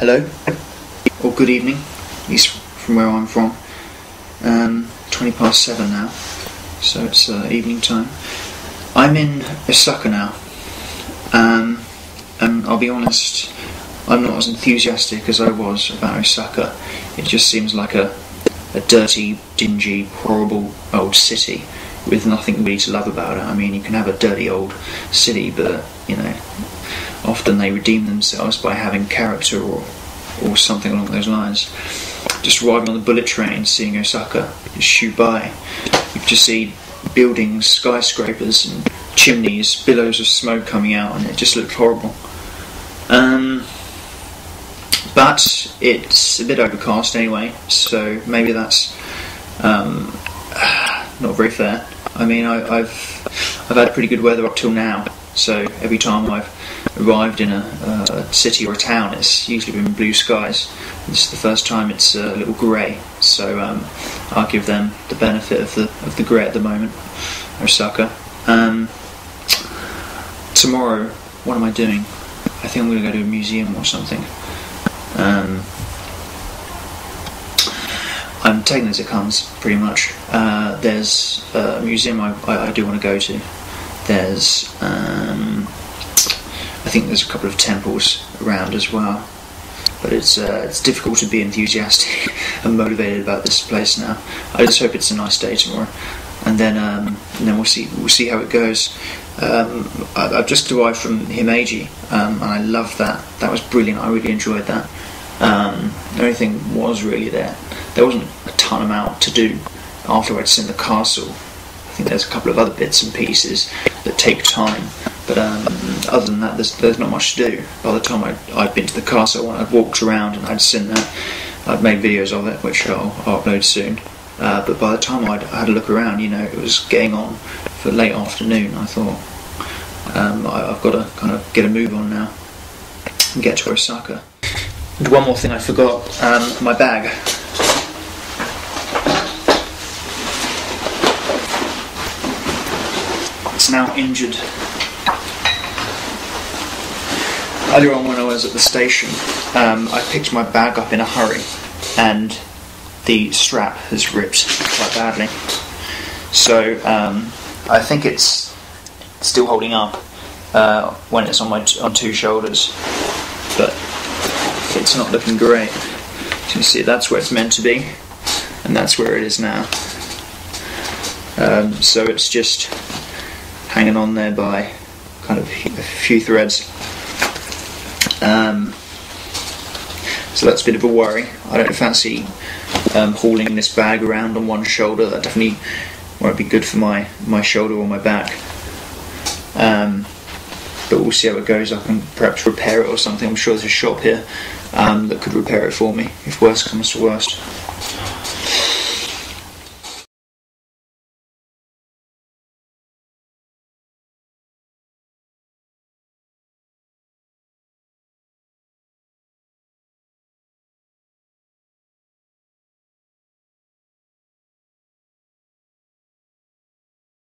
Hello, or good evening, at least from where I'm from. Um, 20 past 7 now, so it's uh, evening time. I'm in Osaka now, um, and I'll be honest, I'm not as enthusiastic as I was about Osaka. It just seems like a, a dirty, dingy, horrible old city with nothing really to love about it. I mean, you can have a dirty old city, but, you know, often they redeem themselves by having character or or something along those lines. Just riding on the bullet train, seeing Osaka by, you just see buildings, skyscrapers, and chimneys, billows of smoke coming out, and it just looked horrible. Um, but it's a bit overcast anyway, so maybe that's um, not very fair. I mean, I, I've I've had pretty good weather up till now, so every time I've arrived in a, a, city or a town, it's usually been blue skies. This is the first time it's a little grey, so um, I'll give them the benefit of the of the grey at the moment. Osaka. Um, tomorrow, what am I doing? I think I'm going to go to a museum or something. Um, I'm taking it as it comes, pretty much. Uh, there's a museum I, I, I do want to go to. There's um, I think there's a couple of temples around as well. But it's uh, it's difficult to be enthusiastic and motivated about this place now. I just hope it's a nice day tomorrow, and then um, and then we'll see we'll see how it goes. Um, I, have just arrived from Himeji, um, and I love that. That was brilliant. I really enjoyed that. Um, the only thing was really there. There wasn't a ton amount to do after I'd seen the castle. I think there's a couple of other bits and pieces that take time. But um, other than that, there's, there's not much to do. By the time I'd, I'd been to the castle, and I'd walked around and I'd seen that. I'd made videos of it, which I'll, I'll upload soon. Uh, but by the time I'd had a look around, you know, it was getting on for late afternoon. I thought um, I, have got to kind of get a move on now and get to Osaka. And one more thing I forgot: um, my bag. It's now injured. Earlier on, when I was at the station, um, I picked my bag up in a hurry, and the strap has ripped quite badly. So um, I think it's still holding up uh, when it's on my t- on two shoulders, but it's not looking great. You see, that's where it's meant to be, and that's where it is now. Um, so it's just hanging on there by kind of a few threads. Um, so that's a bit of a worry. I don't fancy um, hauling this bag around on one shoulder. That definitely won't be good for my, my shoulder or my back. Um, but we'll see how it goes. I can perhaps repair it or something. I'm sure there's a shop here um, that could repair it for me if worst comes to worst.